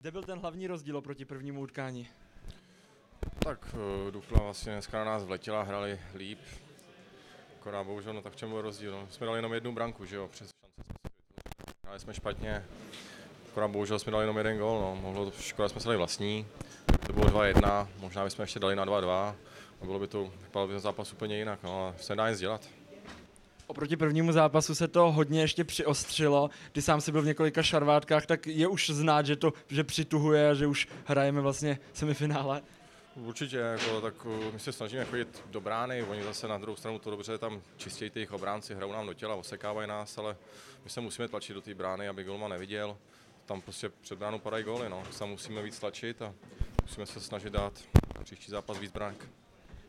Kde byl ten hlavní rozdíl oproti prvnímu utkání? Tak eh, Dukla vlastně dneska na nás vletěla, hrali líp. Akorát bohužel, no tak v čem byl rozdíl? No, jsme dali jenom jednu branku, že jo, přes šance jsme si. Hráli jsme špatně, akorát bohužel jsme dali jenom jeden gol, no. Mohlo to, škoda jsme se dali vlastní, to bylo 2-1, možná bychom ještě dali na 2-2 a bylo by to, vypadal by ten zápas úplně jinak, no, ale se nedá nic dělat. Oproti prvnímu zápasu se to hodně ještě přiostřilo. Ty sám si byl v několika šarvátkách, tak je už znát, že to že přituhuje a že už hrajeme vlastně semifinále. Určitě, jako, tak uh, my se snažíme chodit do brány, oni zase na druhou stranu to dobře tam čistějí jejich obránci, hrajou nám do těla, osekávají nás, ale my se musíme tlačit do té brány, aby golman neviděl. Tam prostě před bránou padají góly, no. Se musíme víc tlačit a musíme se snažit dát příští zápas víc branek.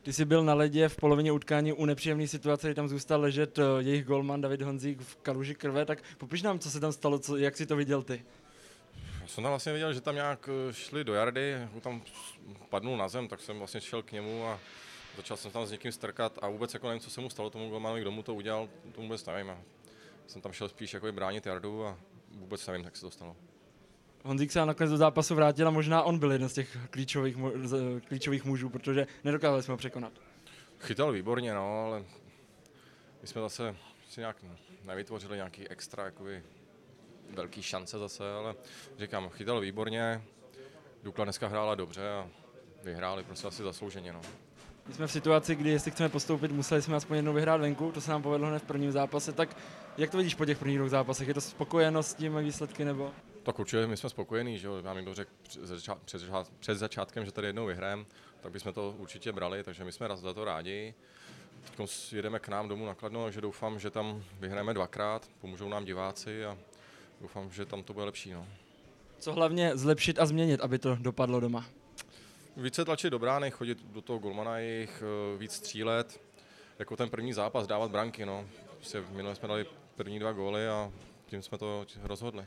Ty jsi byl na ledě v polovině utkání u nepříjemné situace, kdy tam zůstal ležet eh, jejich golman David Honzík v kaluži krve, tak popiš nám, co se tam stalo, co, jak si to viděl ty. Já jsem tam vlastně viděl, že tam nějak eh, šli do jardy, jako tam padnul na zem, tak jsem vlastně šel k němu a začal jsem tam s někým strkat a vůbec jako nevím, co se mu stalo tomu golmanovi, kdo mu to udělal, to vůbec nevím. A jsem tam šel spíš jako bránit jardu a vůbec nevím, jak se to stalo. Honzík se nakonec do zápasu vrátil a možná on byl jeden z těch klíčových, z- klíčových mužů, protože nedokázali jsme ho překonat. Chytal výborně, no, ale my jsme zase si nějak nevytvořili nějaký extra jakoby, velký šance zase, ale říkám, chytal výborně, Dukla dneska hrála dobře a vyhráli prostě asi zaslouženě. No. My jsme v situaci, kdy jestli chceme postoupit, museli jsme aspoň jednou vyhrát venku, to se nám povedlo hned v prvním zápase, tak jak to vidíš po těch prvních dvou zápasech? Je to spokojenost s tím výsledky nebo? Tak určitě my jsme spokojení, že jo, já mi to řekl před, před, začátkem, že tady jednou vyhrajeme, tak bychom to určitě brali, takže my jsme raz za to rádi. Teď jedeme k nám domů na Kladno, takže doufám, že tam vyhrajeme dvakrát, pomůžou nám diváci a doufám, že tam to bude lepší. No. Co hlavně zlepšit a změnit, aby to dopadlo doma? Více tlačit do brány, chodit do toho golmana jejich, eh, víc střílet, jako ten první zápas, dávat branky. No. Prostě minule jsme dali první dva góly a tím jsme to rozhodli.